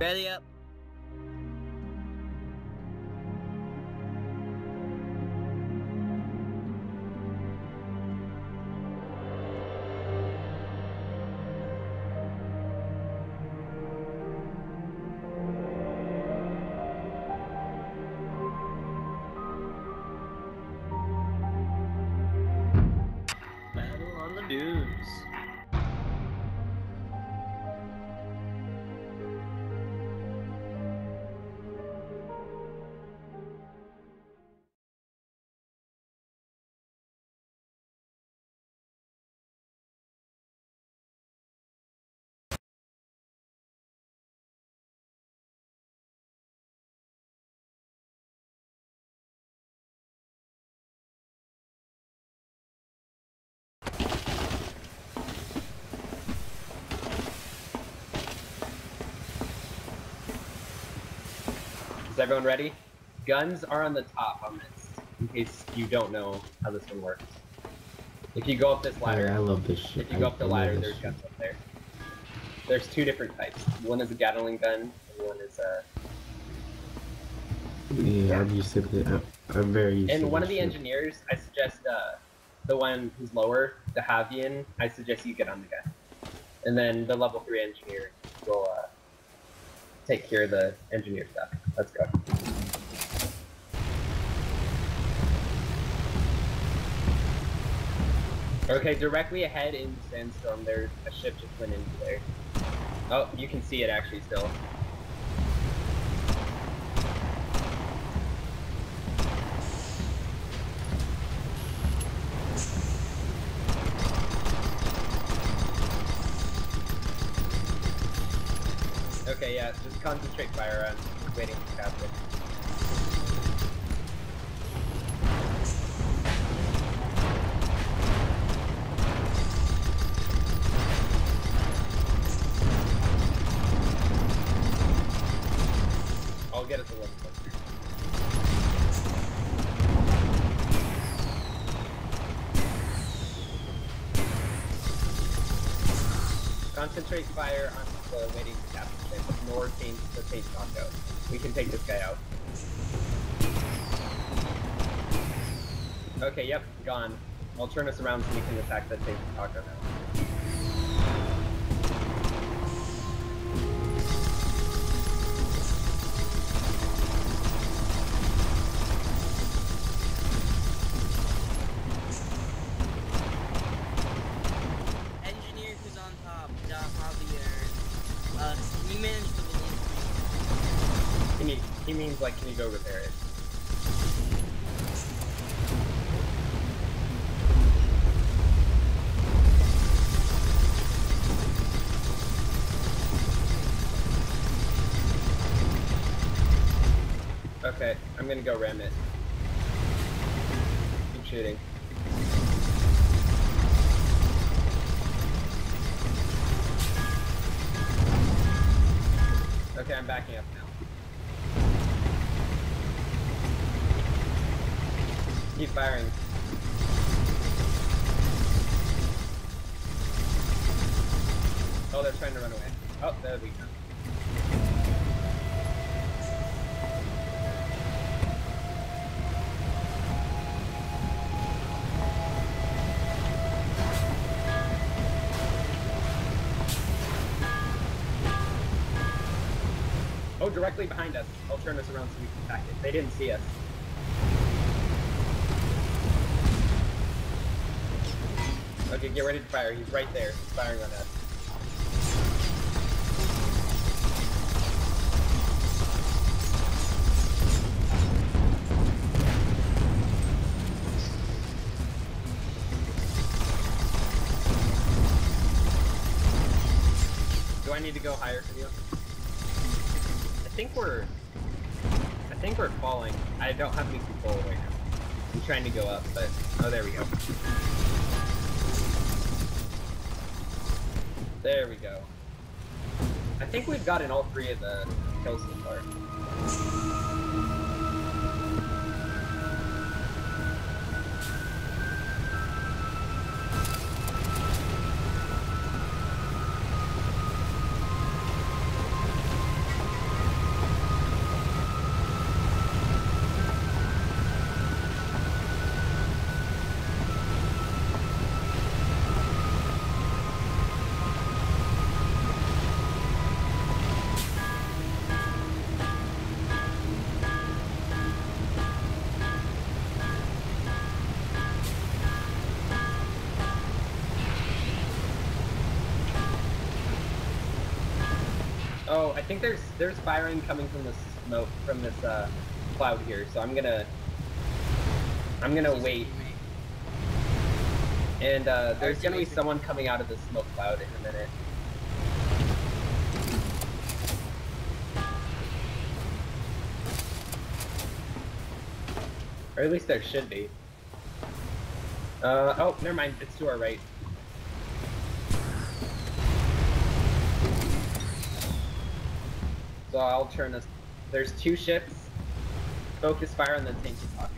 Belly up. Everyone ready? Guns are on the top on this, in case you don't know how this one works. If you go up this ladder, I love this shit. if you go up the ladder, there's shit. guns up there. There's two different types. One is a Gatling gun, and one is a. Yeah, I'm used to it. I'm, I'm very used to And one of the shit. engineers, I suggest uh, the one who's lower, the Havian. I suggest you get on the gun, and then the level three engineer will uh, take care of the engineer stuff. Let's go. Okay, directly ahead in Sandstorm, there's a ship just went into there. Oh, you can see it actually still. Okay, yeah, just concentrate fire on um, waiting for captain. I'll get a little closer. Concentrate fire on the waiting captain ship. Nor change the pace taco. We can take this guy out. Okay, yep, gone. I'll turn us around so we can attack the Tate taco now. Go ram Directly behind us. I'll turn us around so we can attack it. They didn't see us. Okay, get ready to fire. He's right there. He's firing on us. Do I need to go higher There we go. I think we've gotten all three of the kills so far. Think there's there's firing coming from this smoke from this uh, cloud here. So I'm gonna I'm gonna wait, and uh, there's gonna be someone coming out of the smoke cloud in a minute. Or at least there should be. Uh, oh, never mind. It's to our right. I'll turn this. There's two ships. Focus fire on the tanky.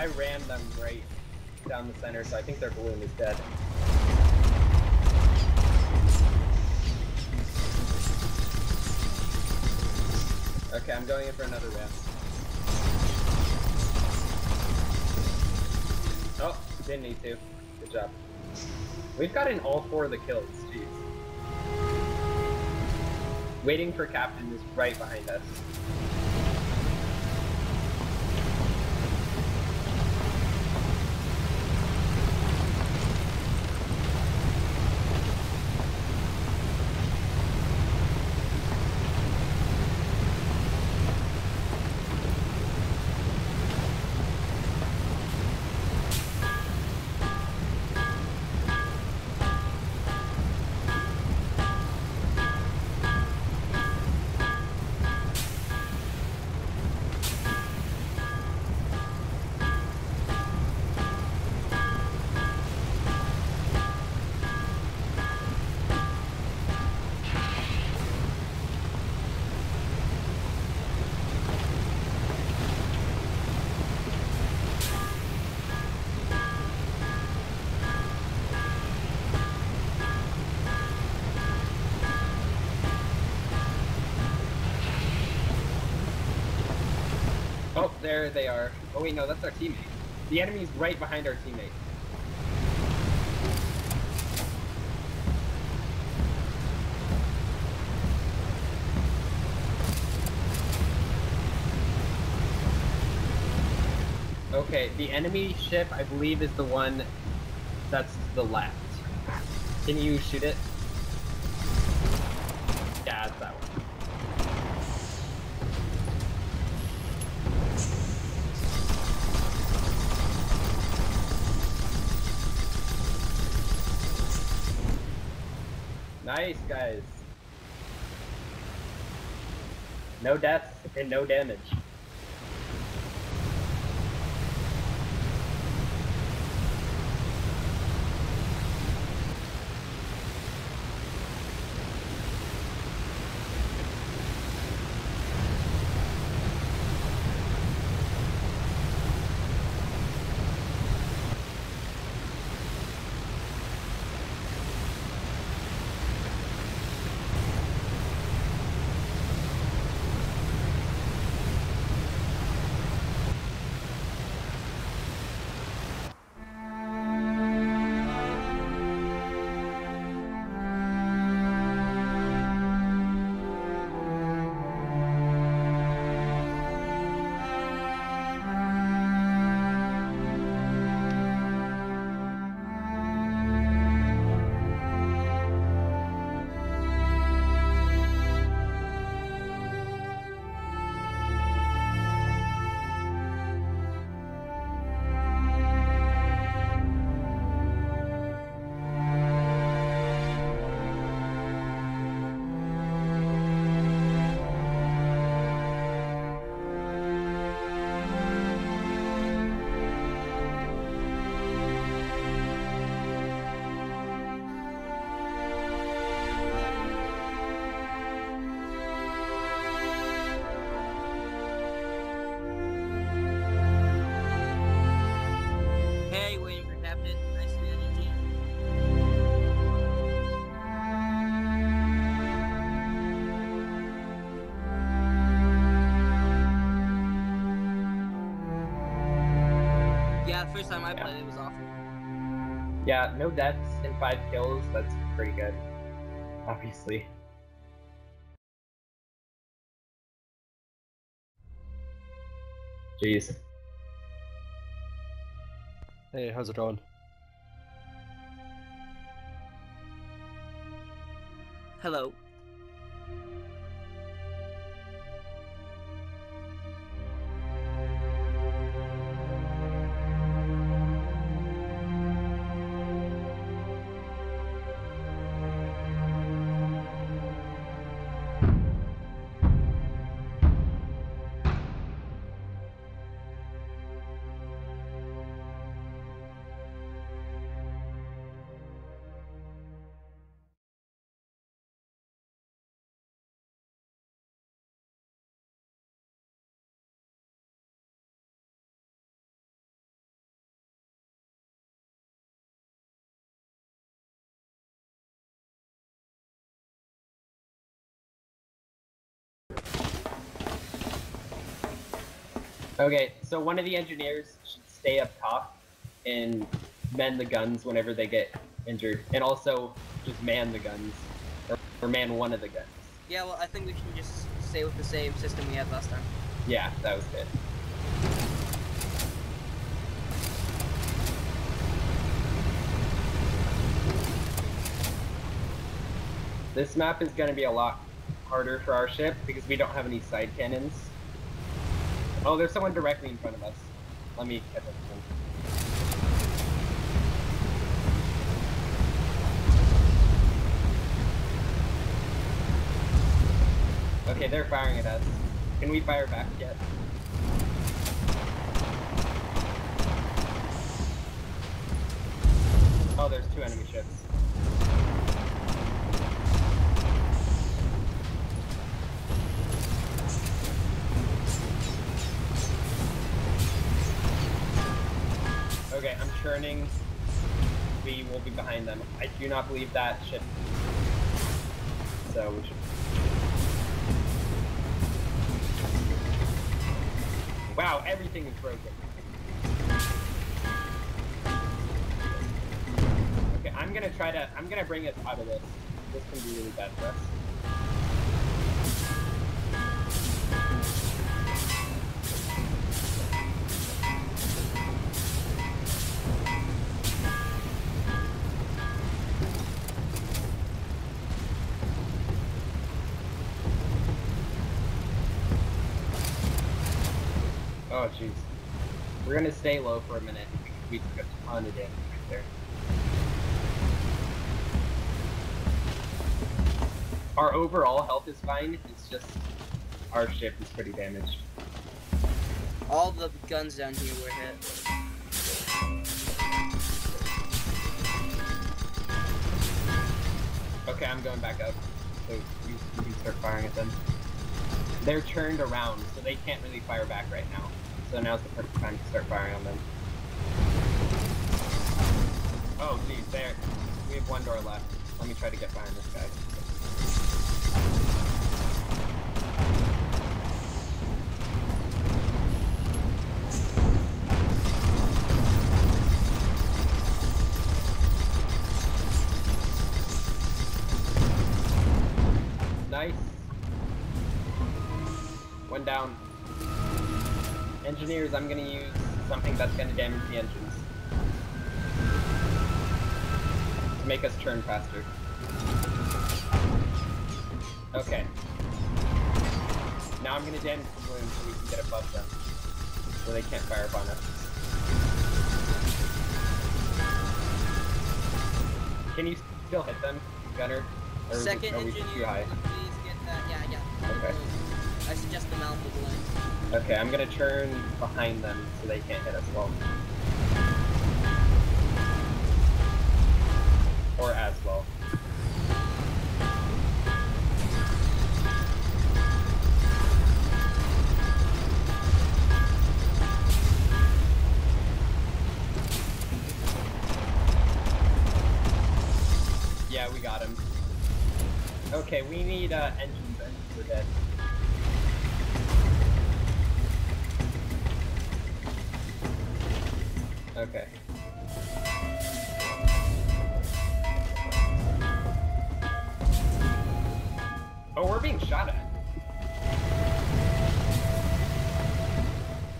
I rammed them right down the center, so I think their balloon is dead. Okay, I'm going in for another ram. Oh, didn't need to. Good job. We've gotten all four of the kills, jeez. Waiting for Captain is right behind us. They are. Oh wait, no, that's our teammate. The enemy's right behind our teammate. Okay, the enemy ship, I believe, is the one that's to the left. Can you shoot it? Yeah, it's that one. Nice, guys. No deaths and no damage. First time I Yeah. played it was awful. Yeah, no deaths and five kills. That's pretty good. Obviously. Jeez. Hey, how's it going? Hello. Okay, so one of the engineers should stay up top and mend the guns whenever they get injured, and also just man the guns, or, or man one of the guns. Yeah, well, I think we can just stay with the same system we had last time. Yeah, that was good. This map is going to be a lot harder for our ship because we don't have any side cannons. Oh, there's someone directly in front of us. Let me catch up. Okay, they're firing at us. Can we fire back yet? Oh, there's two enemy ships. Okay, I'm churning. We will be behind them. I do not believe that ship. So we should. Wow, everything is broken. Okay, I'm gonna try to. I'm gonna bring us out of this. This can be really bad for us. Stay low for a minute. We took a ton of damage right there. Our overall health is fine. It's just our ship is pretty damaged. All the guns down here were hit. Okay, I'm going back up. So you, you can start firing at them. They're turned around, so they can't really fire back right now. So now's the perfect time to start firing on them. Oh, geez, there. We have one door left. Let me try to get behind this guy. Engineers, I'm gonna use something that's gonna damage the engines. To make us turn faster. Okay. Now I'm gonna damage the balloons so we can get above them. So they can't fire upon us. Can you still hit them, Gunner? Or Second engineer, high? please get that. Yeah, yeah. Okay. I suggest the mount the balloon. Okay, I'm gonna turn behind them so they can't hit us well. Or as well. Okay. Oh, we're being shot at.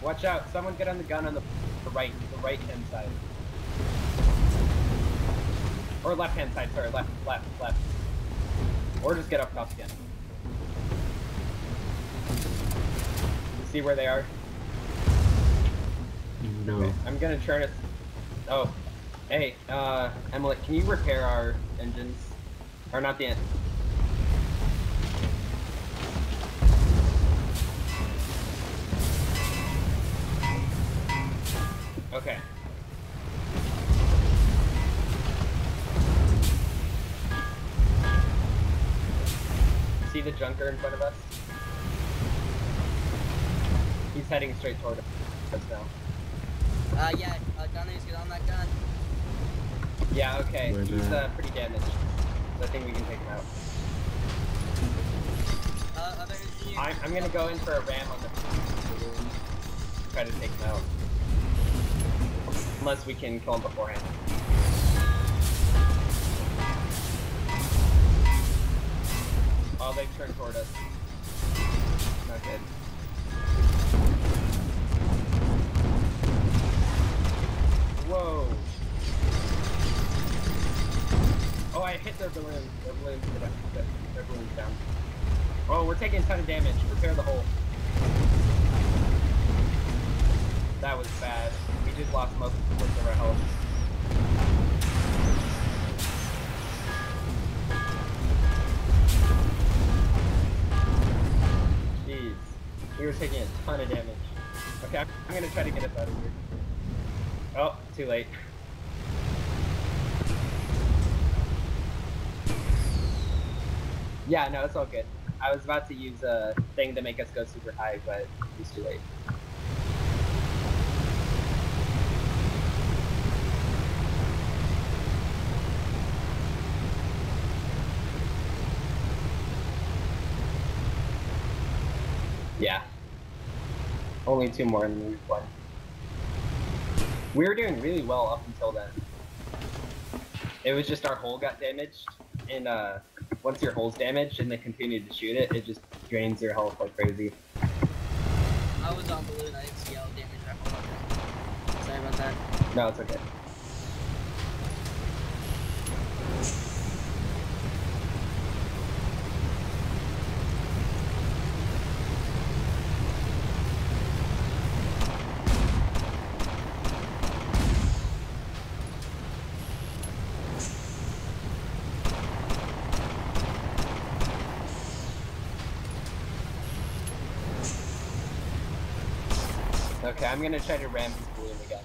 Watch out! Someone get on the gun on the, the right, the right hand side. Or left hand side, sorry, left, left, left. Or just get up top again. See where they are? I'm gonna try to. Oh, hey, uh, Emily, can you repair our engines? Or not the en- Okay. See the junker in front of us? He's heading straight toward us now. Uh, yeah, uh, Gunners, get on that gun. Yeah, okay. Where's He's that? uh, pretty damaged. So I think we can take him out. Uh, other engineer. I'm, I'm gonna go in for a ram on the. Try to take him out. Unless we can kill him beforehand. Oh, they've turned toward us. Not good. Whoa. Oh, I hit their balloon. Their balloon's, their balloon's down. Oh, we're taking a ton of damage. Repair the hole. That was bad. We just lost most, of our health. Jeez. We were taking a ton of damage. Okay, I'm, I'm gonna try to get us out of here. Oh, too late. Yeah, no, it's all good. I was about to use a thing to make us go super high, but it's too late. Yeah. Only two more in the week one. We were doing really well up until then. It was just our hull got damaged, and uh, once your hull's damaged and they continue to shoot it, it just drains your health like crazy. I was on balloon. I didn't see how damage that was. Sorry about that. No, it's okay. Okay, I'm gonna try to ram his balloon again.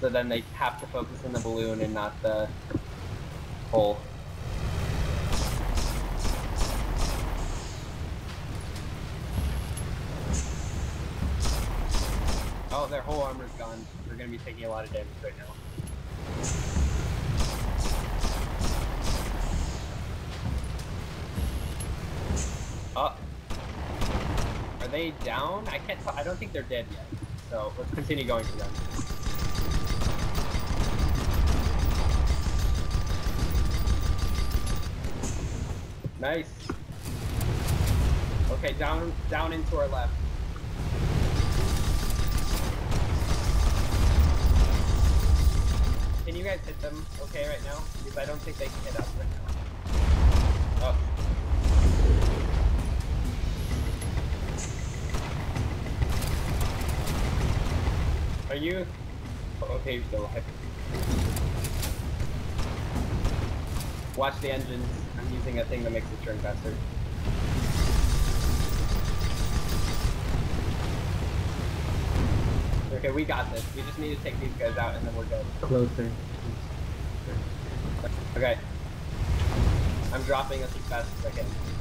So then they have to focus on the balloon and not the hole. Oh, their whole armor's gone. They're gonna be taking a lot of damage right now. Oh. Are they down? I can't tell. I don't think they're dead yet. So let's continue going for them. Nice. Okay, down, down into our left. Can you guys hit them okay right now? Because I don't think they can hit us right now. Are you? Okay, you're still alive. Watch the engines. I'm using a thing that makes it turn faster. Okay, we got this. We just need to take these guys out and then we're good. Closer. Okay. I'm dropping us as fast as I can.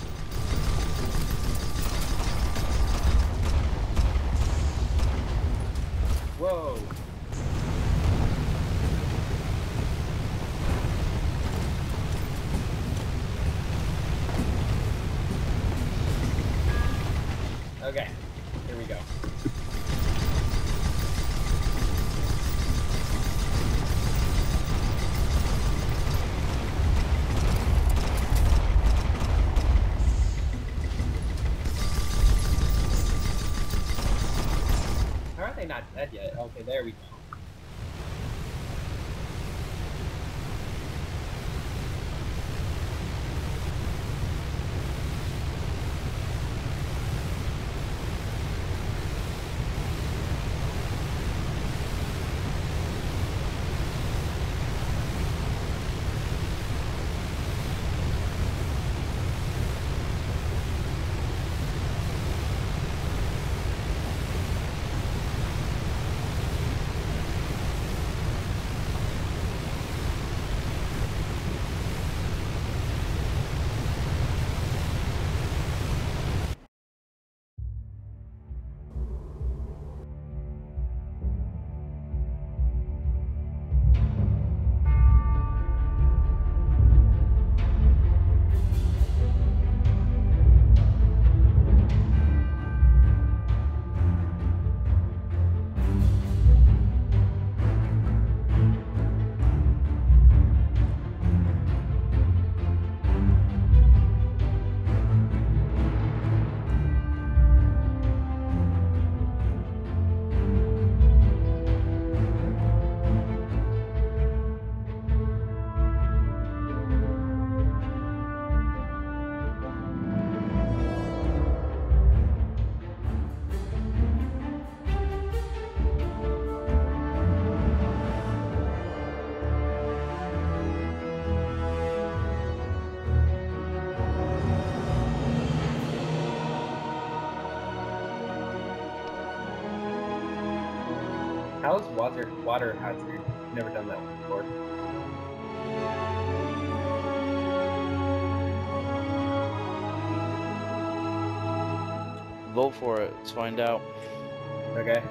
Water hazard? Never done that before. Vote for it. Let's find out. Okay.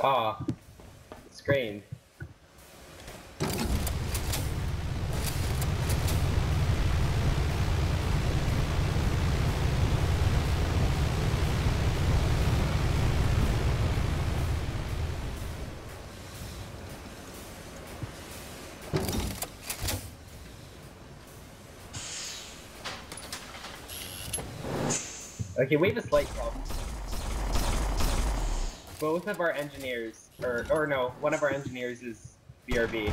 Ah, screen. Okay, we have a slight problem. Both of our engineers, or or no, one of our engineers is BRB.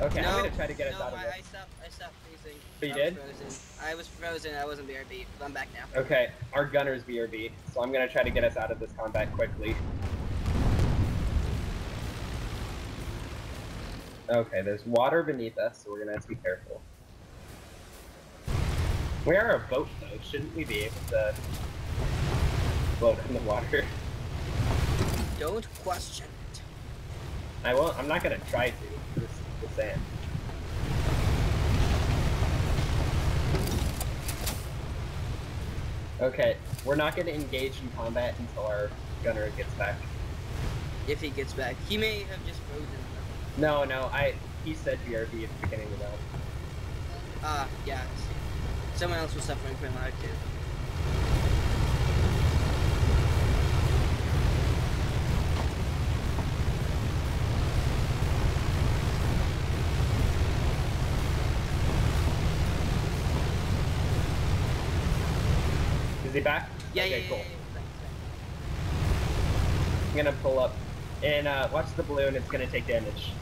Okay, no, I'm gonna try to get us no, out of this. I stopped. I stopped freezing. Oh, you I was did? Frozen. I was frozen. I wasn't BRB. But I'm back now. Okay, our gunner's BRB, so I'm gonna try to get us out of this combat quickly. Okay, there's water beneath us, so we're gonna have to be careful. We are a boat, though. Shouldn't we be able to float in the water? Don't question it. I won't. I'm not gonna try to. Just, saying. Okay, we're not gonna engage in combat until our gunner gets back. If he gets back, he may have just frozen. No, no, I. He said BRB at the beginning of the round. Ah, yeah. I see. Someone else was suffering from that too. He back? Yeah, okay, yeah, cool. yeah, yeah, I'm gonna pull up and uh, watch the balloon. It's gonna take damage.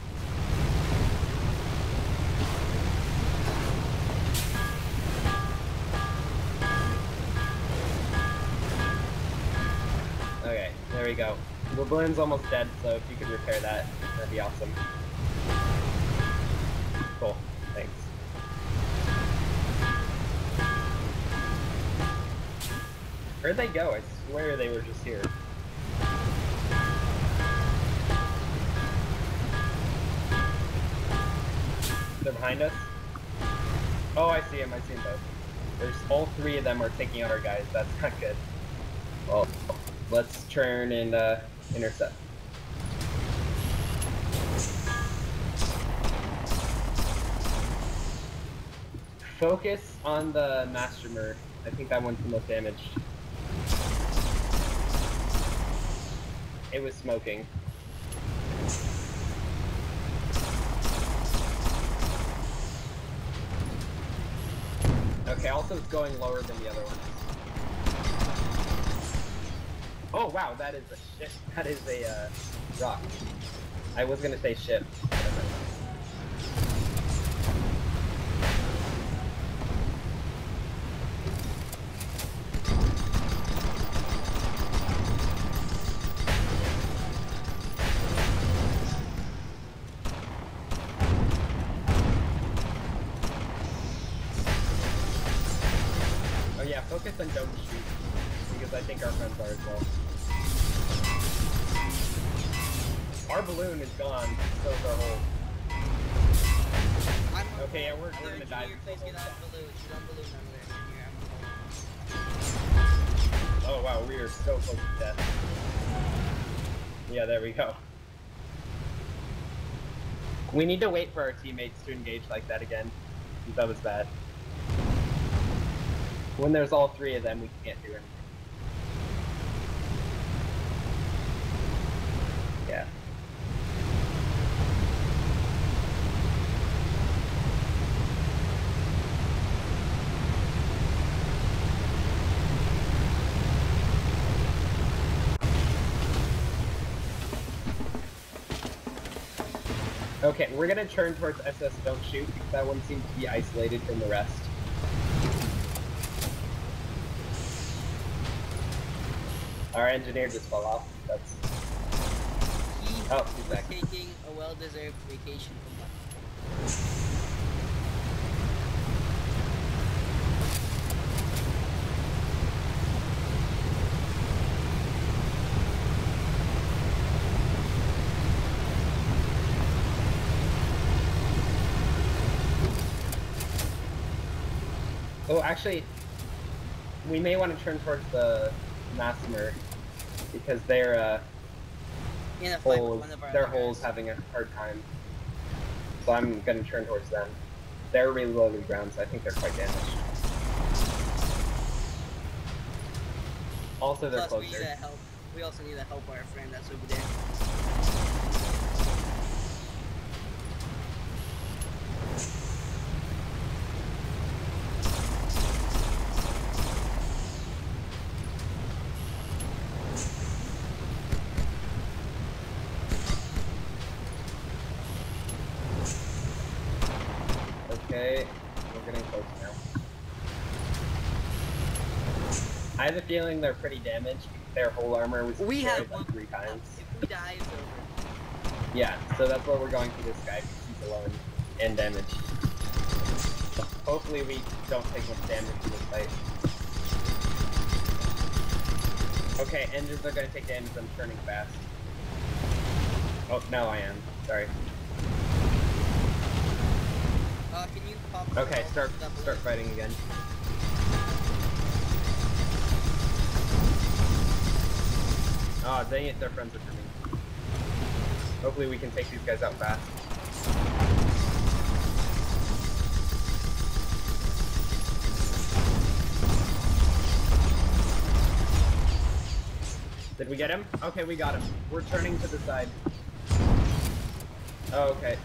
Okay, there we go. The balloon's almost dead, so if you could repair that, that'd be awesome. Cool, Where'd they go? I swear they were just here. They're behind us? Oh, I see them. I see them both. There's all three of them are taking out our guys. That's not good. Well, let's turn and uh, intercept. Focus on the Mastermer. I think that one's the most damaged. It was smoking. Okay, also it's going lower than the other one. Oh wow, that is a ship. That is a uh, rock. I was gonna say ship. Oh wow, we are so close to death. Yeah, there we go. We need to wait for our teammates to engage like that again. That was bad. When there's all three of them, we can't do anything. Okay, we're gonna turn towards SS Don't Shoot because that one seems to be isolated from the rest. Our engineer just fell off. That's He Oh, he's back. taking a well-deserved vacation from life. Actually, we may want to turn towards the Massimer because their uh, In a fight with holes, one of our their holes having a hard time. So I'm gonna turn towards them. They're really low to the ground, so I think they're quite damaged. Also, they're Plus, we need closer. to help. We also need to help our friend that's over there. Okay, we're getting close now. I have a feeling they're pretty damaged. Their whole armor was We have like three times. If we die, it's over. Yeah, so that's why we're going for this guy he's alone and damaged. Hopefully we don't take much damage in this fight. Okay, engines are gonna take damage. I'm turning fast. Oh, now I am. Sorry. Uh, can you pop? the Okay, start start fighting again. Oh, dang it, their friends are me. Hopefully we can take these guys out fast. Did we get him? Okay, we got him. We're turning to the side. Oh, okay.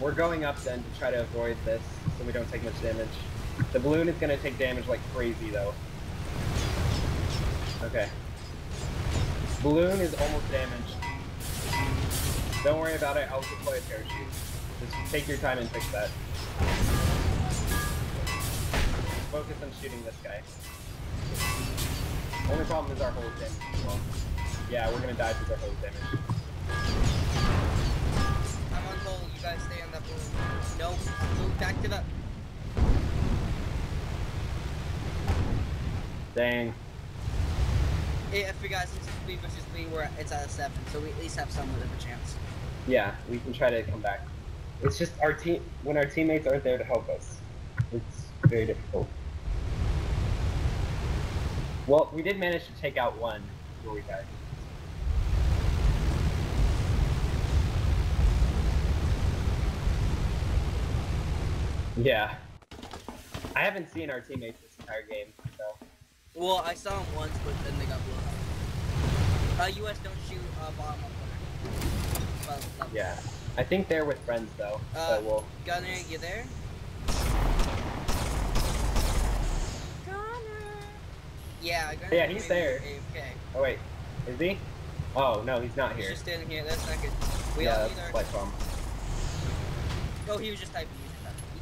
We're going up then to try to avoid this so we don't take much damage. The balloon is to take damage like crazy though. Okay. Balloon is almost damaged. Don't worry about it, I'll deploy a parachute. Just take your time and fix that. Focus on shooting this guy. Only problem is our hull damage well. Yeah, we're gonna die because our hull is guys stay on that balloon. Nope. Move back to the. Dang. If you guys it's B versus B, we're it's at a seven, so we at least have somewhat of a chance. Yeah, we can try to come back. It's just our team when our teammates aren't there to help us. It's very difficult. Well, we did manage to take out one before we died. Yeah. I haven't seen our teammates this entire game, so Well, I saw them once, but then they got blown up. Uh, US don't shoot uh, bottom up corner. Well, yeah. I think they're with friends though, Uh, so we'll Gunner, you there? Gunner. Yeah, Gunner. Yeah, he's there. AFK. Oh wait, is he? Oh no, he's not He's here. just standing here. That's not good. We yeah, all that's need our. Flight bomb. Oh, he was just typing.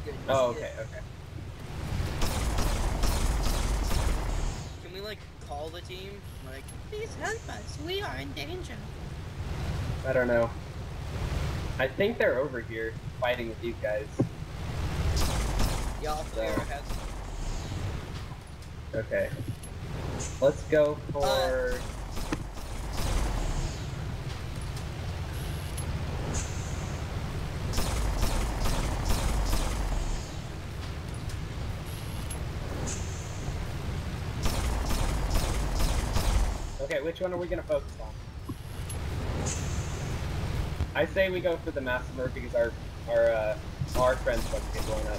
He was just typing. He good. Oh, okay, good. okay. Can we like call the team? Like, please help us. We are in danger. I don't know. I think they're over here fighting with these guys. Y'all So- clear ahead. Okay. Let's go uh, for. Okay, which one are we gonna focus on? I say we go for the Massimer because our our uh, our friends to get blown up.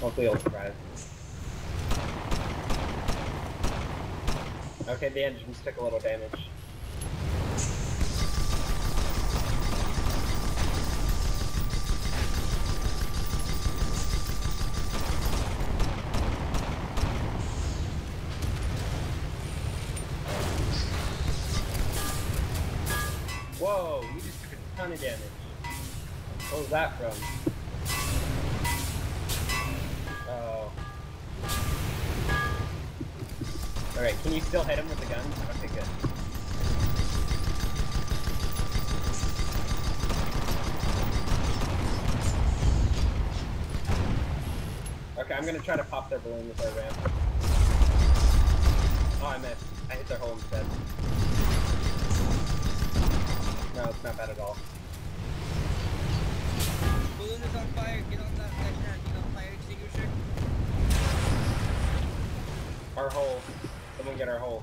Hopefully he'll survive. Okay, the engines took a little damage. Of damage. What was that from? Oh. Alright, can you still hit him with the gun? Okay, good. Okay, I'm gonna try to pop their balloon with our ramp. Oh, I missed. I hit their hole instead. No, it's not bad at all. Is on fire. Get on that that Get on fire extinguisher. Our hole. Someone get our hole.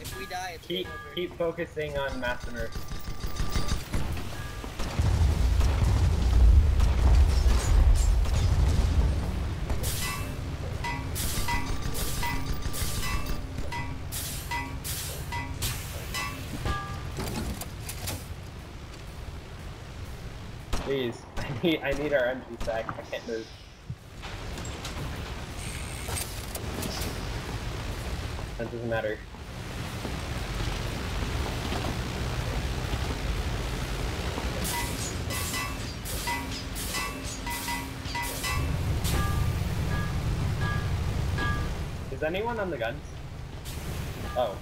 If we die, it's Keep keep focusing on Massimer. Please, I need I need our engine sack. I can't move. That doesn't matter. Is anyone on the guns? Oh.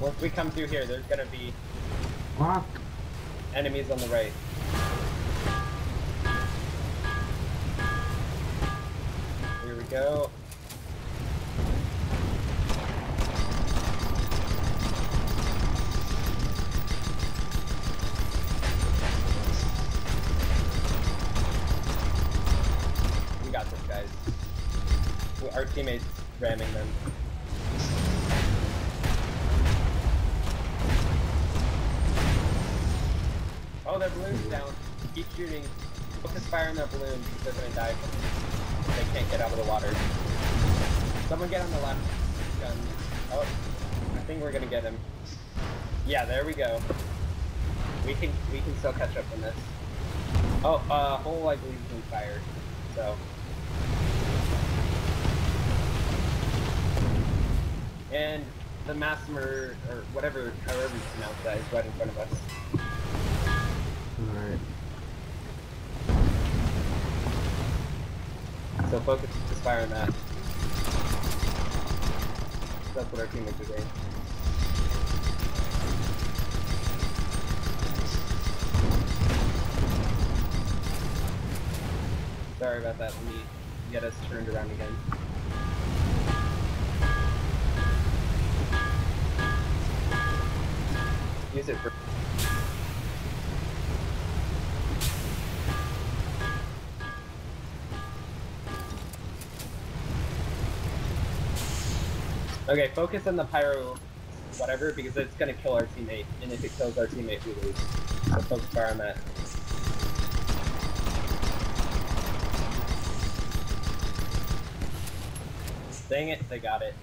Once we come through here, there's gonna be Fuck. enemies on the right. Here we go. We got this, guys. We- Our teammates ramming them. Oh, their balloon's down. Keep shooting. Focus fire on their balloon because they're gonna die from it. They can't get out of the water. Someone get on the left gun. Oh, I think we're gonna get him. Yeah, there we go. We can we can still catch up on this. Oh, uh, hole I believe is on fire. So. And the Massimer, or whatever, however you pronounce that, is right in front of us. Alright. So focus just fire on that. That's what our teammates are doing. Sorry about that. Let me get us turned around again. Use it for. Okay, focus on the pyro, whatever, because it's gonna kill our teammate, and if it kills our teammate, we lose. So focus fire on that. Dang it, they got it.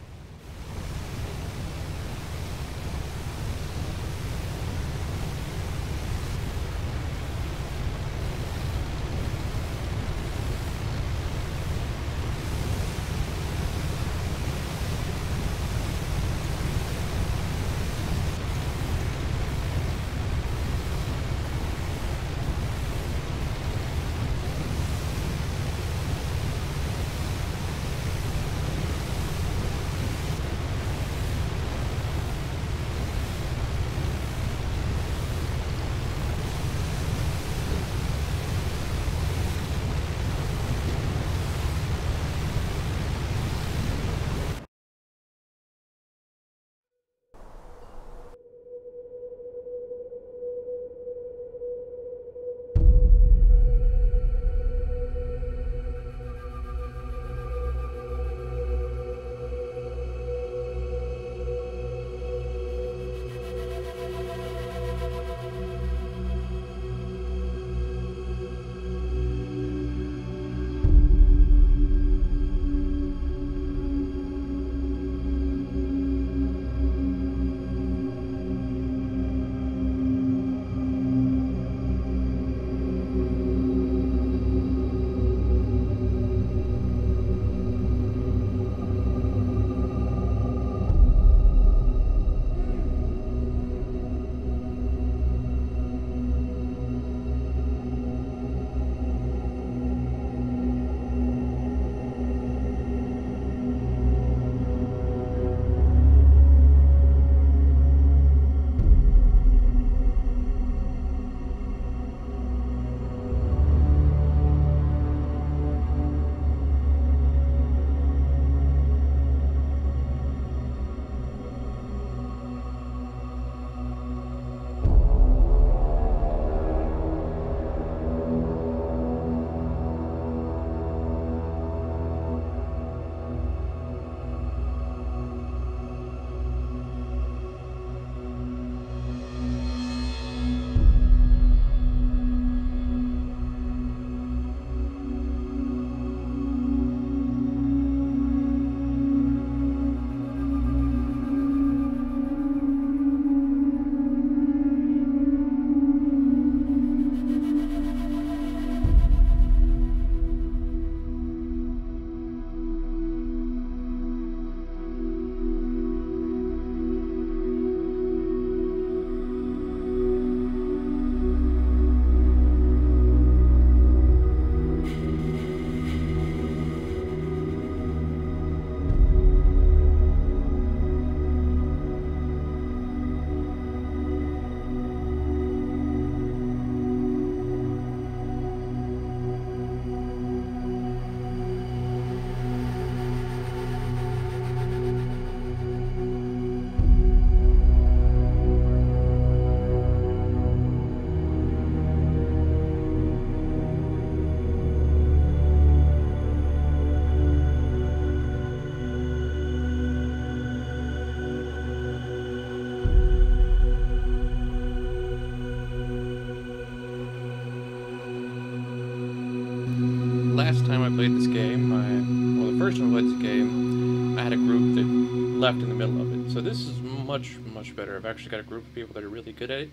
Much, much better. I've actually got a group of people that are really good at it,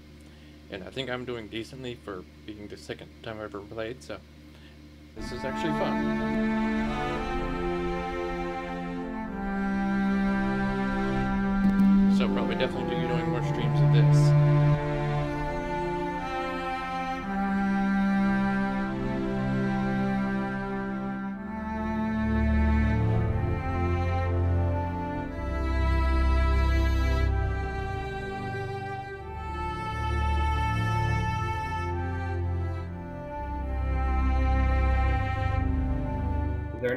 and I think I'm doing decently for being the second time I've ever played, so this is actually fun. So probably definitely be doing more streams of this.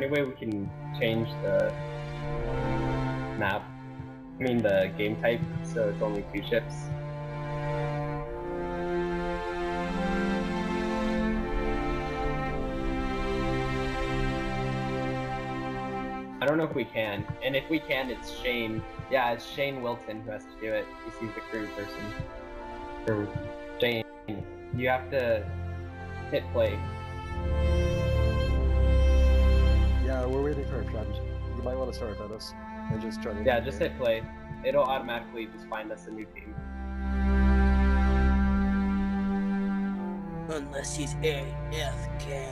Any way we can change the map? I mean the game type so it's only two ships? I don't know if we can, and if we can, it's Shane. Yeah, it's Shane Wilton who has to do it. He's the crew person. Shane, you have to hit play. We're waiting for our friend. You might want to start without us and just try to. Yeah, just hit play. It'll automatically just find us a new team. Unless he's AFK.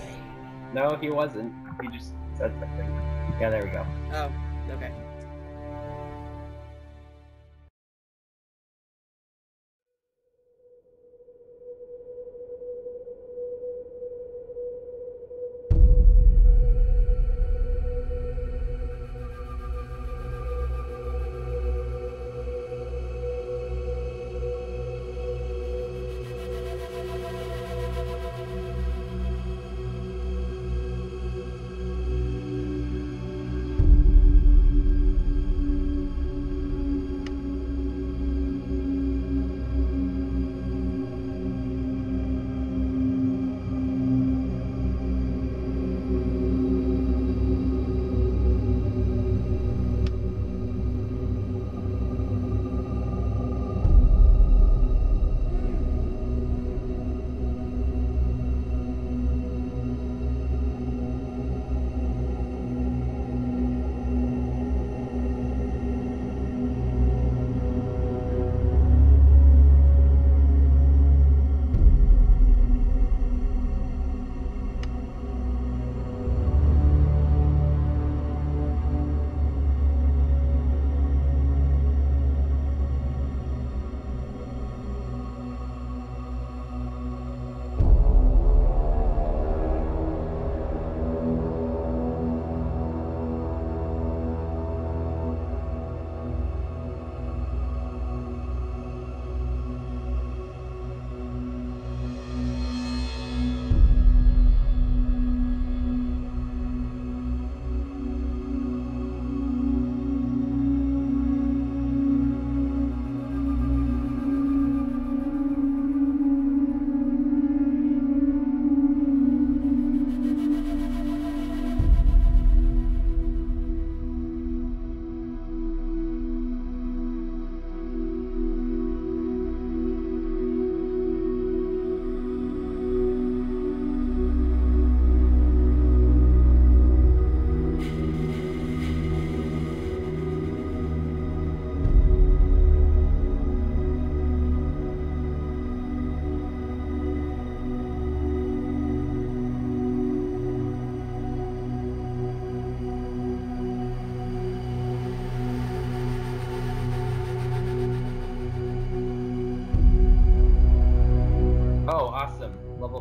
No, he wasn't. He just said something. Yeah, there we go. Oh, okay.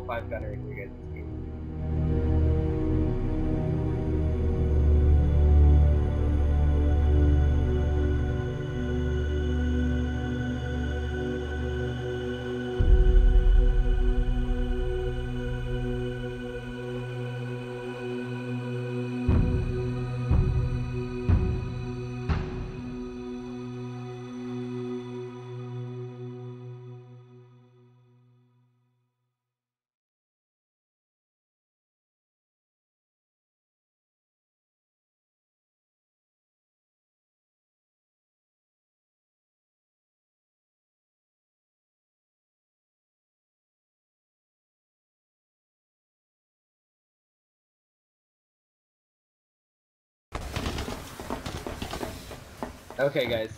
5 gunner in your guys' Okay, guys.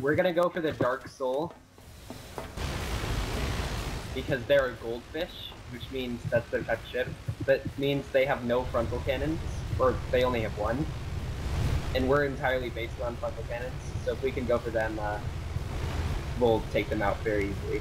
We're gonna go for the Dark Soul. because they're a goldfish, which means that's their type ship. That means they have no frontal cannons, or they only have one. And we're entirely based on frontal cannons, so if we can go for them, uh, we'll take them out very easily.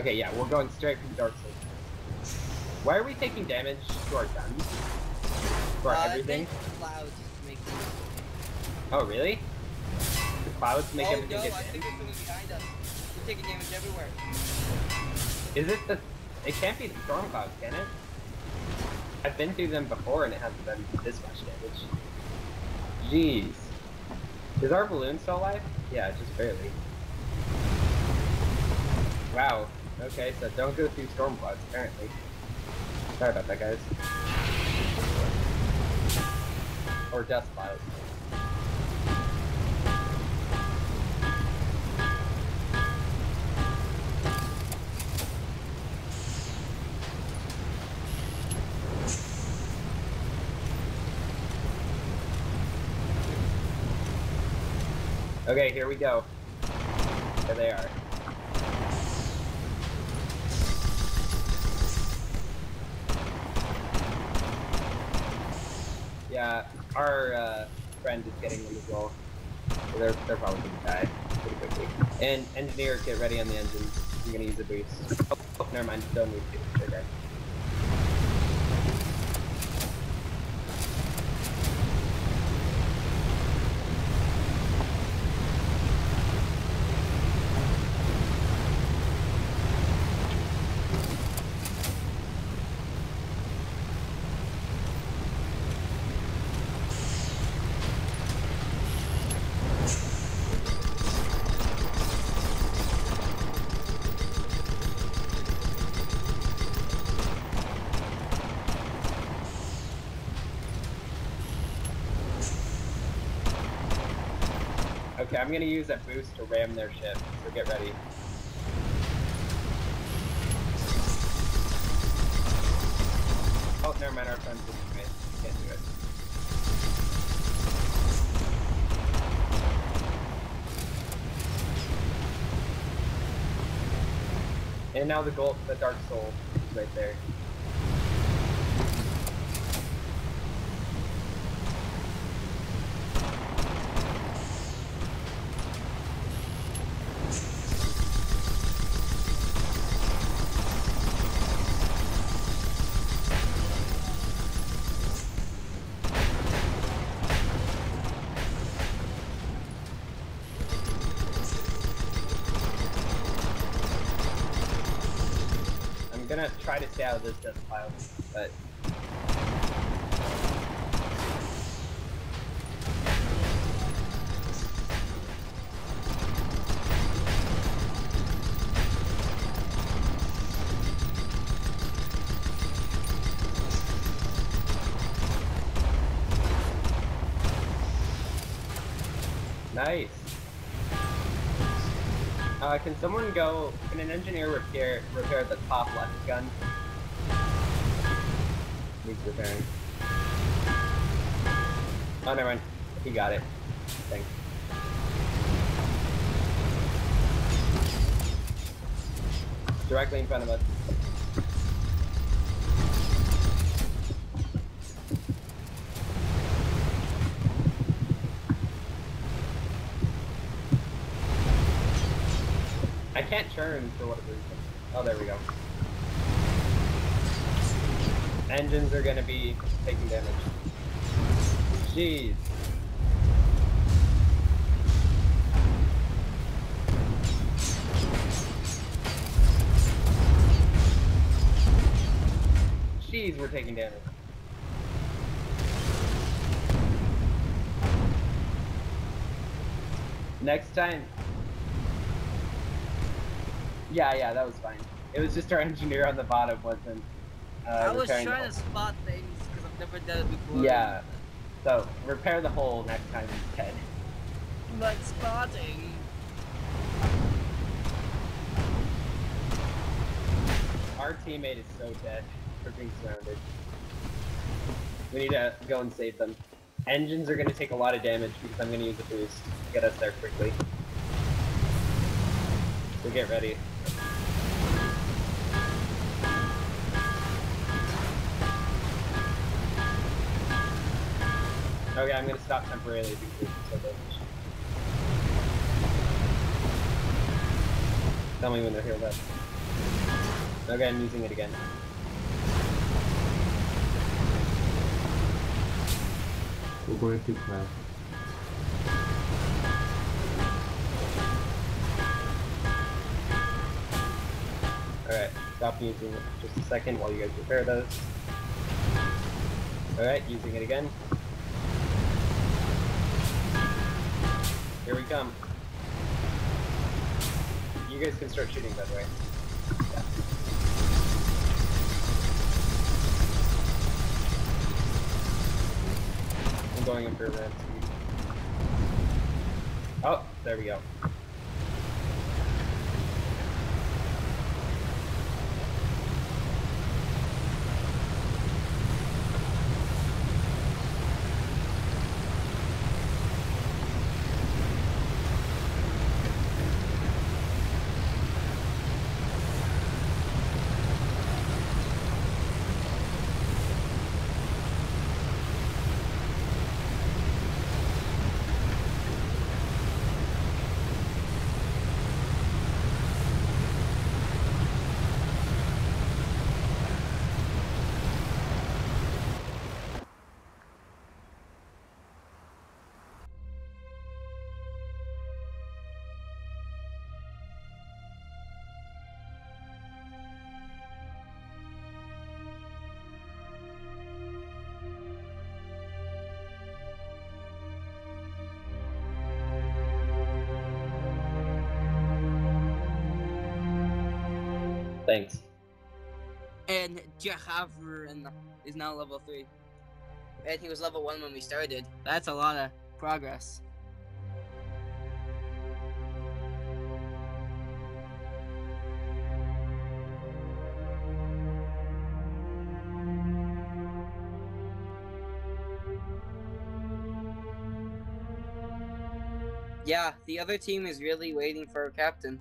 Okay, yeah, we're going straight from Dark Souls. Why are we taking damage to our guns? For Uh, everything? Clouds make. Oh, really? The clouds make oh everything no, get I think it's coming behind us. We're taking damage everywhere. Is it the... It can't be the storm clouds, can it? I've been through them before and it hasn't done this much damage. Jeez. Is our balloon still alive? Yeah, just barely. Wow. Okay, so don't go through storm clouds, apparently. Sorry about that, guys. Or dust clouds. Okay, here we go. There they are. Yeah, our uh, friend is getting them as well. So they're, they're probably gonna die pretty quickly. And engineer, get ready on the engines. I'm gonna use a boost. Oh, never mind, don't need to. Okay. Okay, I'm gonna use that boost to ram their ship, so get ready. Oh, never mind, our friend's me. Can't do it. And now the gold, the Dark Soul is right there. I'm gonna try to stay out of this dust cloud, but nice. Uh, can someone go? Can an engineer repair repair the top left gun? Needs repairing. Oh, never mind. He got it. Thanks. Directly in front of us. Can't turn for whatever reason. Oh, there we go. Engines are gonna be taking damage. Jeez. Jeez, we're taking damage. Next time. Yeah, yeah, that was fine. It was just our engineer on the bottom wasn't. Uh, I was trying to spot things because I've never done it before. Yeah. So repair the hole next time dead. Like spotting. Our teammate is so dead for being surrounded. We need to go and save them. Engines are going to take a lot of damage because I'm going to use a boost to get us there quickly. So get ready. Okay, I'm going to stop temporarily because it's so damage. Tell me when they're healed up. Okay, I'm using it again. We're going too fast. Alright, stop using it for just a second while you guys repair those. Alright, using it again. Here we come. You guys can start shooting, by the way. I'm going in for a speed. Oh, there we go. Thanks. And Jahavrin is now level 3. And he was level 1 when we started. That's a lot of progress. Yeah, the other team is really waiting for a captain.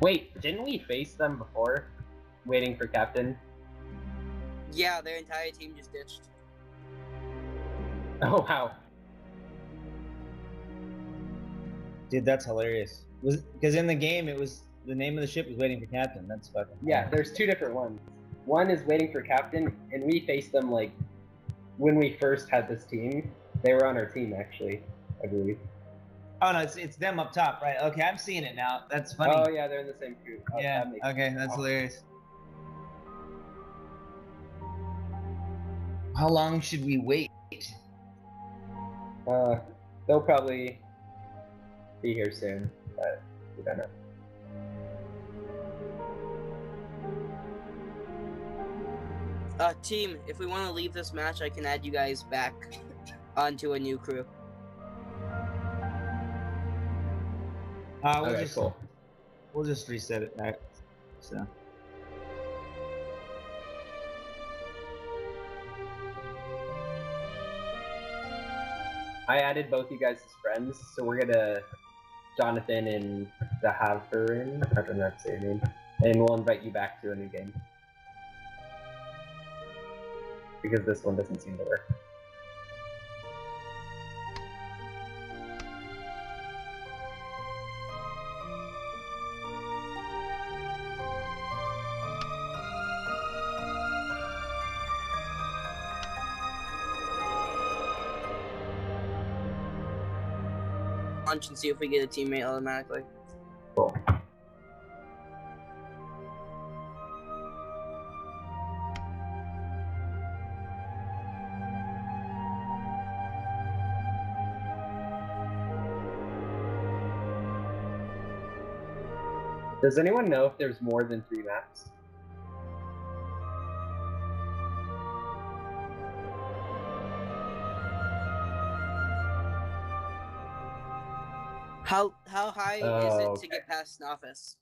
Wait, didn't we face them before? Waiting for captain? Yeah, their entire team just ditched. Oh wow. Dude, that's hilarious. Was because in the game it was the name of the ship was waiting for captain. That's fucking. Yeah, there's two different ones. One is waiting for captain, and we faced them like when we first had this team. They were on our team actually, I believe. Oh no, it's it's them up top, right? Okay, I'm seeing it now. That's funny. Oh yeah, they're in the same crew. Oh, yeah. that makes- Okay, that's hilarious. How long should we wait? Uh, they'll probably be here soon, but we don't know. Uh, team, if we want to leave this match, I can add you guys back onto a new crew. Uh, we'll okay, just cool. we'll just reset it back. So. I added both you guys as friends, so we're gonna Jonathan and the Haverin. I don't know how to say your name, and we'll invite you back to a new game because this one doesn't seem to work. And see if we get a teammate automatically. Cool. Does anyone know if there's more than three maps? How how high Oh, is it okay. to get past an office?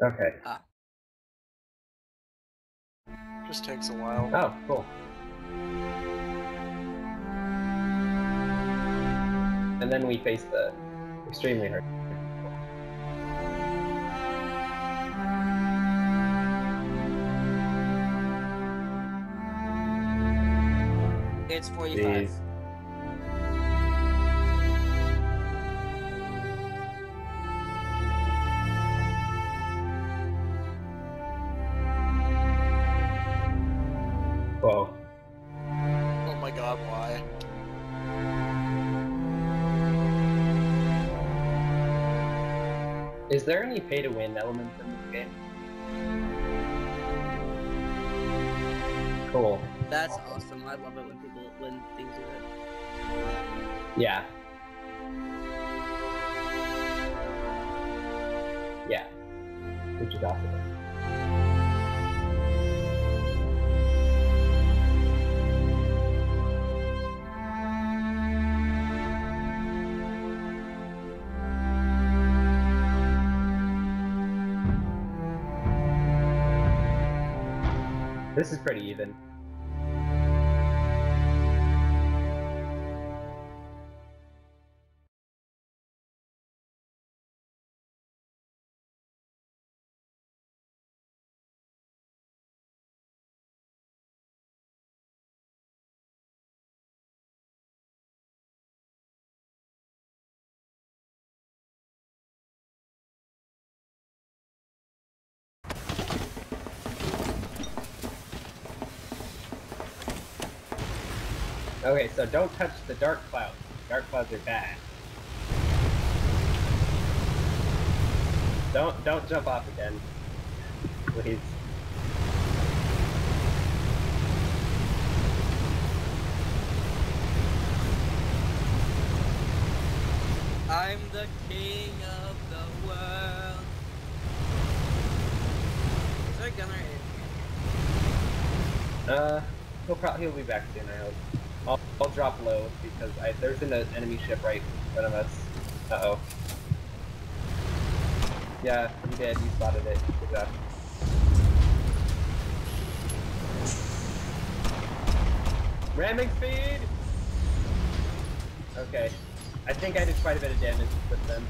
Okay. Ah. Just takes a while. Oh, cool. And then we face the extremely hard. It's 45. Jeez. There any pay to win elements in this game? Cool. That's awesome. I love it when people when things do that. Yeah. Yeah. Which is awesome. This is pretty even. Okay, so don't touch the dark clouds. Dark clouds are bad. Don't don't jump off again. Please. I'm the king of the world. Is a gunner in? Uh, he'll probably he'll be back soon. I hope. I'll, I'll drop low because I, there's an enemy ship right in front of us. Uh oh. Yeah, you did. You spotted it. Good job. Ramming speed. Okay. I think I did quite a bit of damage with them,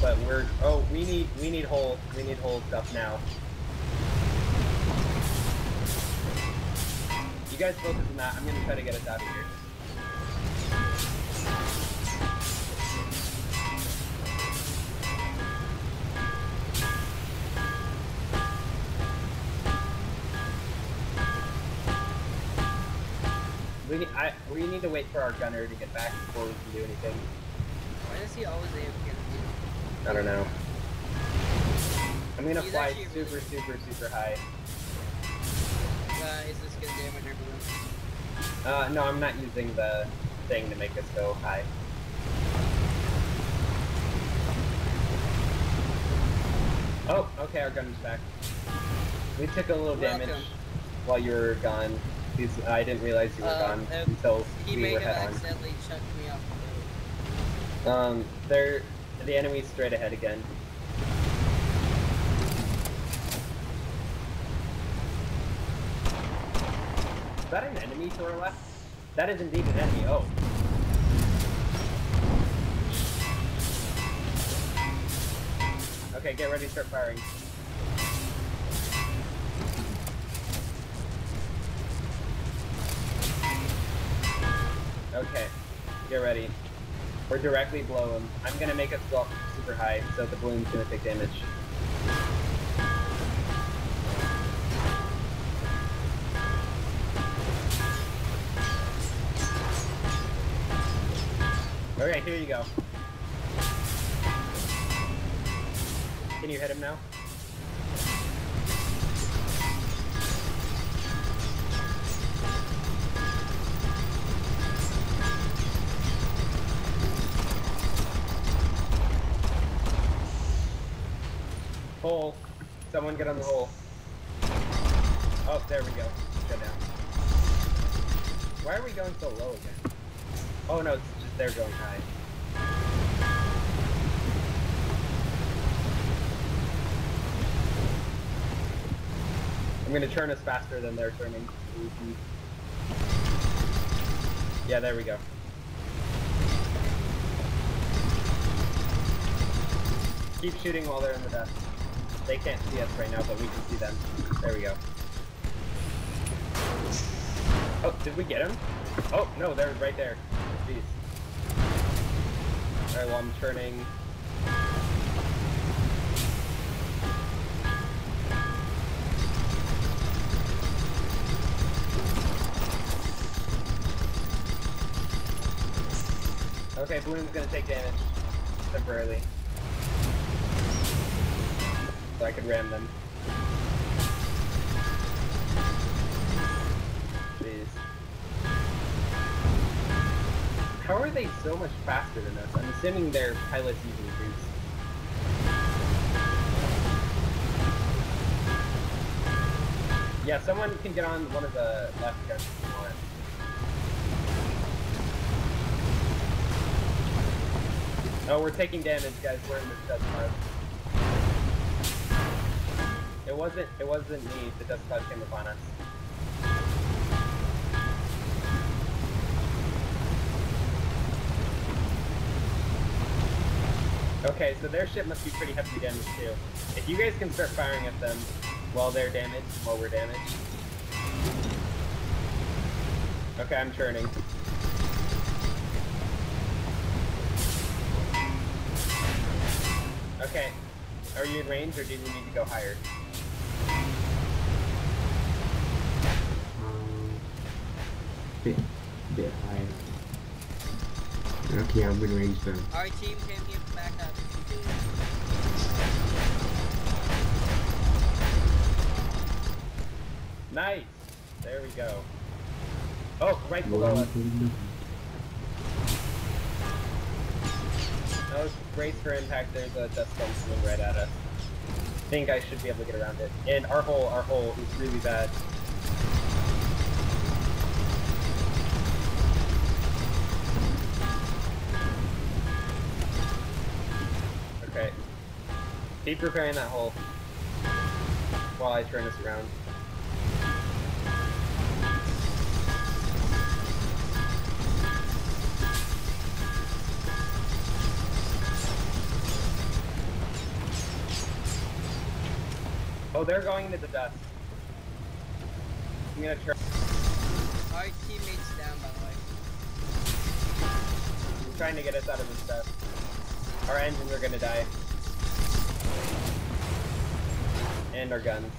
but we're oh we need we need hull we need hull stuff now. You guys focus on that. I'm gonna try to get us out of here. We need, I, we need to wait for our gunner to get back before we can do anything. Why does he always AFK? I don't know. I'm gonna He's fly super, super, super high. Uh, is this gonna damage everyone? Uh, no, I'm not using the thing to make us go high. Oh, okay, our gunner's back. We took a little damage while you were gone. Because I didn't realize you were Uh, gone uh, until He we may were have head on. accidentally chucked me off. Um, they're the enemy's straight ahead again. Is that an enemy to our left? That is indeed an enemy. Oh. Okay, get ready to start firing. Okay, get ready. We're directly below him. I'm gonna make us go up super high, so the balloon's gonna take damage. Okay, here you go. Can you hit him now? Get on the hole. Oh, there we go. Go down. Why are we going so low again? Oh no, it's just they're going high. I'm gonna turn us faster than they're turning. Yeah, there we go. Keep shooting while they're in the dust. They can't see us right now, but we can see them. There we go. Oh, did we get him? Oh, no, they're right there. Jeez. Alright, well, I'm turning. Okay, Bloom's gonna take damage. Temporarily. I could ram them. Jeez. How are they so much faster than us? I'm assuming their pilots using boost. Yeah, someone can get on one of the left guns if you want. Oh, we're taking damage, guys. We're in the dust cloud. It wasn't. It wasn't me. The dust cloud came upon us. Okay, so their ship must be pretty heavily damaged too. If you guys can start firing at them while they're damaged, while we're damaged. Okay, I'm turning. Okay, are you in range or do you need to go higher? Bit, bit higher. Okay, I'm going in range now. Our team came here for backup. Nice! There we go. Oh, right below us. Oh, brace for impact. There's a dust storm coming right at us. I think I should be able to get around it. And our hole, our hole is really bad. Keep repairing that hole while I turn this around. Oh, they're going into the dust. I'm gonna try. Our teammates down, by the way. I'm trying to get us out of this dust. Our engines are gonna die. And our guns.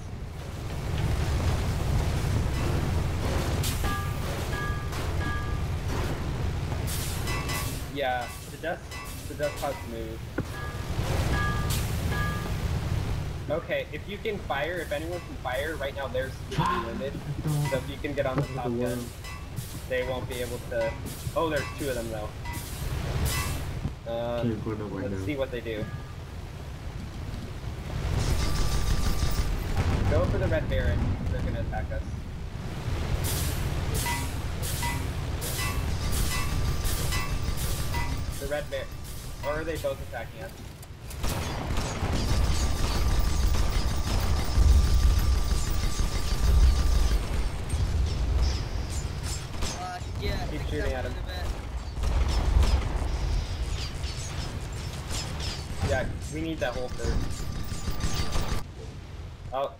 Yeah, the dust, the dust clouds move. Okay, if you can fire, if anyone can fire, right now theirs is really limited. So if you can get on the top gun, they won't be able to. Oh, there's two of them though. Nowhere um, let's see what they do. Go for the red baron. They're gonna attack us. The red bear. Or are they both attacking us? Uh, yeah. Keep shooting at him. in a bit. Yeah, we need that hole first. Oh,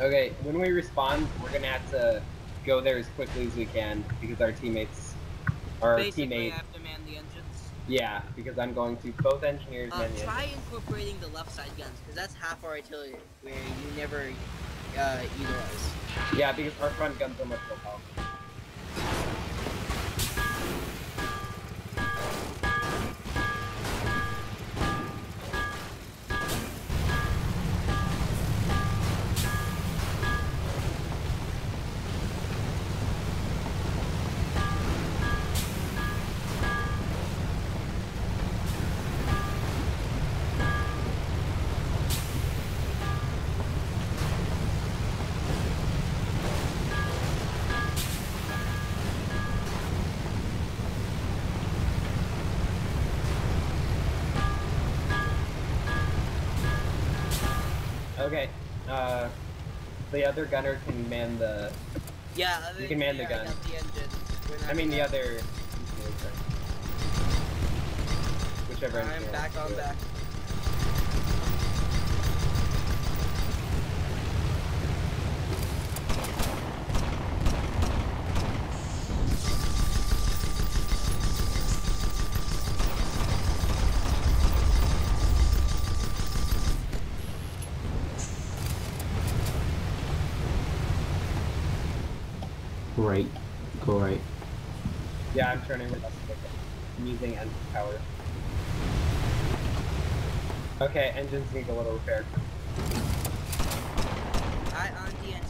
Okay, when we respond, we're gonna have to go there as quickly as we can because our teammates, our Basically, teammate, I have to man the engines. Yeah, because I'm going to both engineers Uh, and the try incorporating the left side guns, because that's half our artillery, where you never uh, utilize. Yeah, because our front guns are much more powerful. Other gunner can man the. Yeah, other You can man the gun. the engine. I mean the other. Whichever. I'm back wants to on back. Right. Go right. Yeah, I'm turning with I'm using engine power. Okay, engines need a little repair. I on the engine.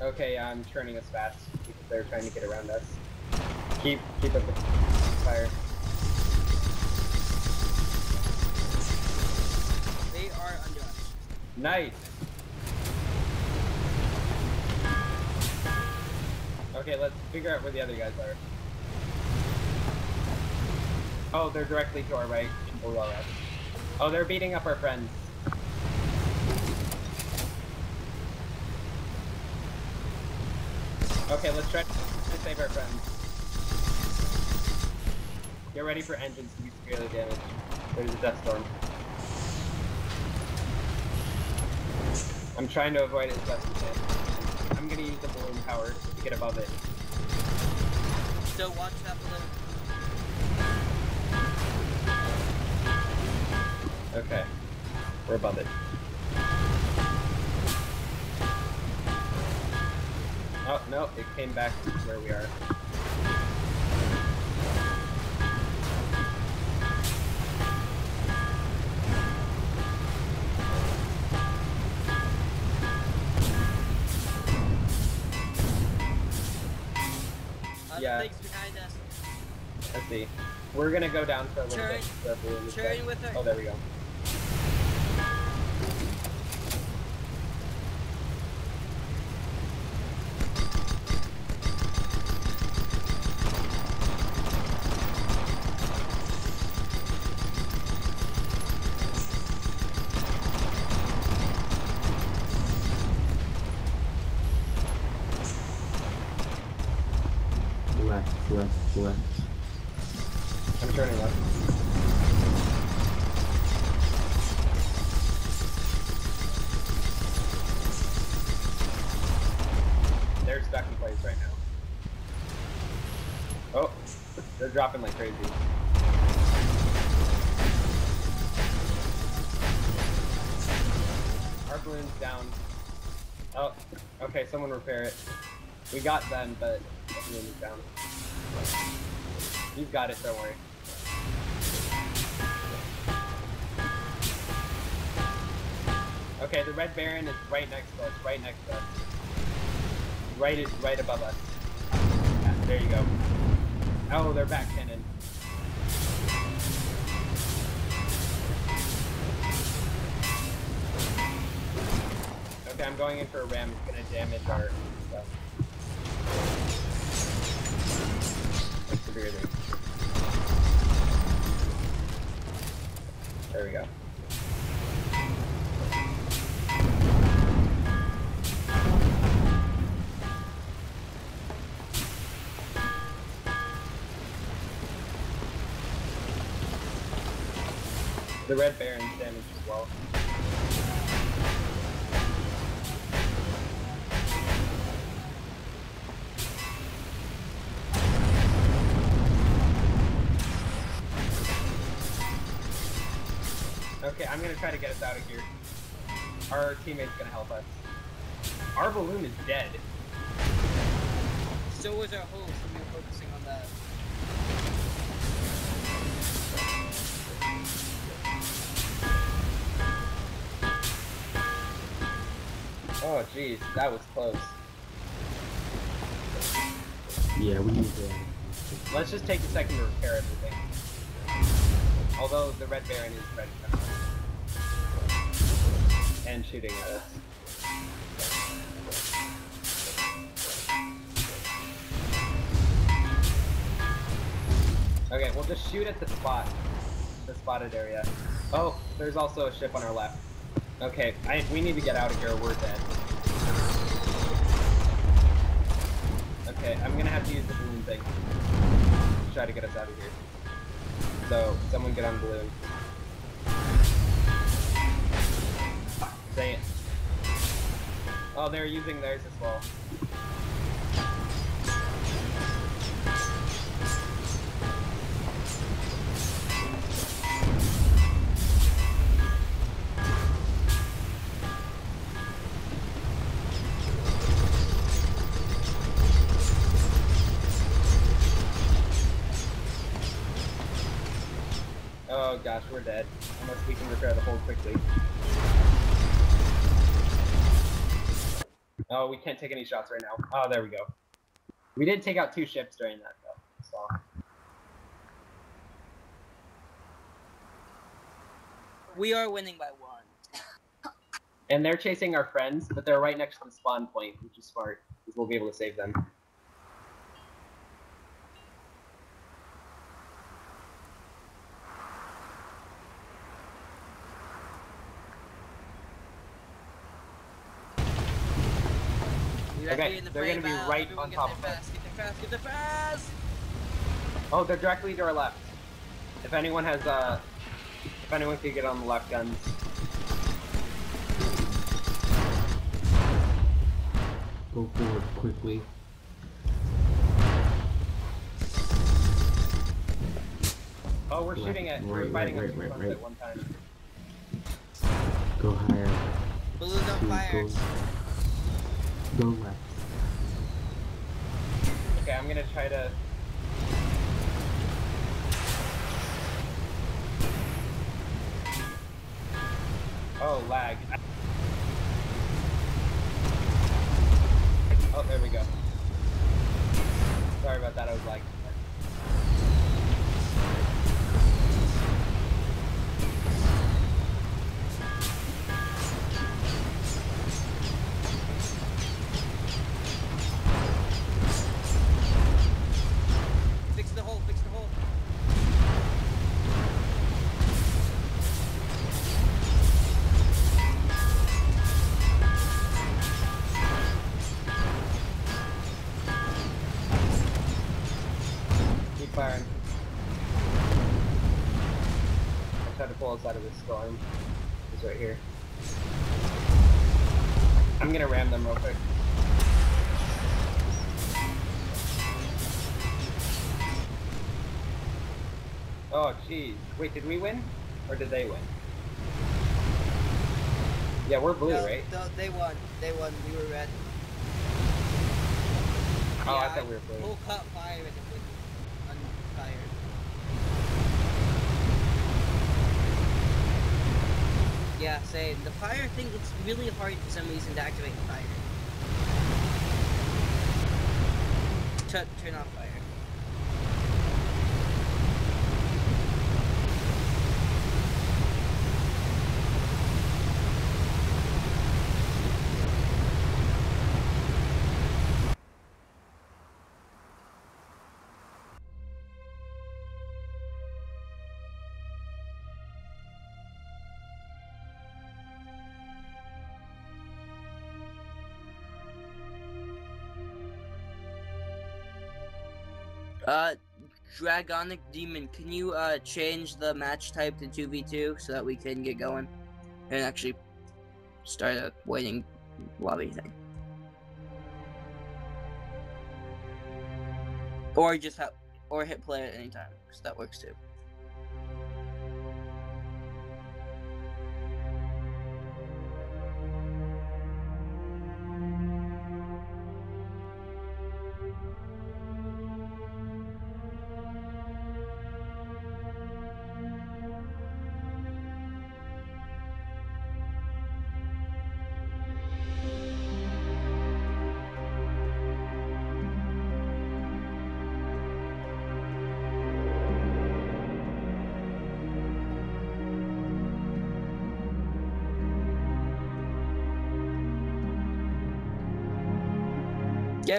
Okay, I'm turning us fast because they're trying to get around us. Keep keep up the fire. They are under us. Nice. Okay, let's figure out where the other guys are. Oh, they're directly to our right. Oh, they're beating up our friends. Okay, let's try to save our friends. Get ready for engines to be severely damaged. There's a death storm. I'm trying to avoid it as best as I can. I'm gonna use the balloon power to get above it. So watch that balloon. Okay. We're above it. Oh, no, it came back to where we are. We're gonna go down for a little Turn- bit. The balloon is turn with her. Oh, there we go. Left, left, left. I'm turning left. They're stuck in place right now. Oh, they're dropping like crazy. Our balloon's down. Oh, okay, someone repair it. We got them, but is down. You've got it, don't worry. Okay, the Red Baron is right next to us, right next to us. Right is right above us. Yeah, there you go. Oh, they're back going in for a ram. It's gonna damage our stuff. Like severely. There we go. The Red Baron's damaged as well. Gonna try to get us out of here. Our teammate's gonna help us. Our balloon is dead. So was our hole, so we were focusing on that. Oh jeez, that was close. Yeah, we need to. Uh, Let's just take a second to repair everything. Although the Red Baron is ready to come. And shooting at us. Okay, we'll just shoot at the spot. The spotted area. Oh, there's also a ship on our left. Okay, I, we need to get out of here. We're dead. Okay, I'm gonna have to use the balloon thing. to Try to get us out of here. So, someone get on balloon. Oh, they're using theirs as well. Oh gosh, we're dead. Unless we can repair the hole quickly. Oh, we can't take any shots right now. Oh, there we go. We did take out two ships during that though. So We are winning by one. and they're chasing our friends, but they're right next to the spawn point, which is smart, because we'll be able to save them. We Okay, have to be in the they're gonna be battle. right Everyone on get top there of us. fast. Get there fast. Get there fast. Oh, they're directly to our left. If anyone has uh, if anyone could get on the left guns. Go forward quickly. Oh, we're Left, shooting at, we're right, fighting right, right, right. at one time. Go higher. Balloon on Two, fire. Go, go left. Okay, I'm gonna try to. Oh, lag. Oh, there we go. Sorry about that, I was lagging. Wait, did we win? Or did they win? Yeah, we're blue, No, right? no, they won. They won. We were red. Oh, I Yeah, thought we were blue. Full cut fire and it went unfired. Yeah, same. The fire thing, it's really hard for some reason to activate the fire. Turn, turn off fire. Uh, Dragonic Demon, can you uh change the match type to 2v2 so that we can get going and actually start a waiting lobby thing? Or just have, or hit play at any time, because that works too.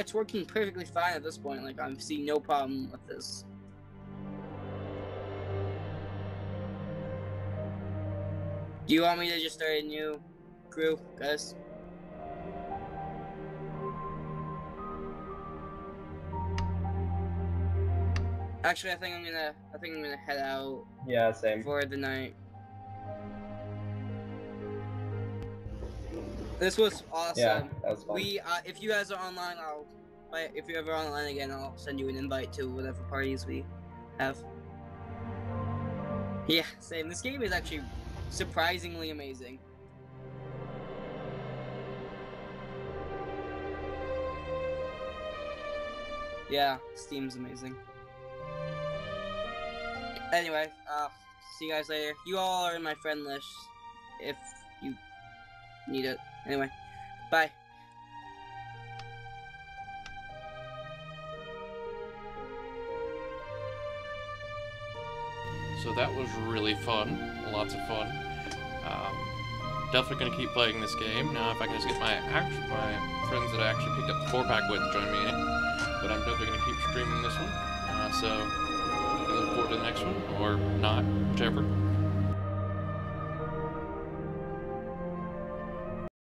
it's working perfectly fine at this point. Like, I'm seeing no problem with this. Do you want me to just start a new crew, guys? Actually, I think I'm gonna, I think I'm gonna head out. Yeah, same. For the night. This was awesome. Yeah, that was fun. We, uh, if you guys are online, I'll. If you're ever online again, I'll send you an invite to whatever parties we have. Yeah, same. This game is actually surprisingly amazing. Yeah, Steam's amazing. Anyway, uh, see you guys later. You all are in my friend list if you need it. Anyway, bye. So that was really fun. Lots of fun. Um, definitely gonna keep playing this game. Now, if I can just get my my friends that I actually picked up the four pack with to join me in it, but I'm definitely gonna keep streaming this one. Uh, so I look forward to the next one, or not, whichever.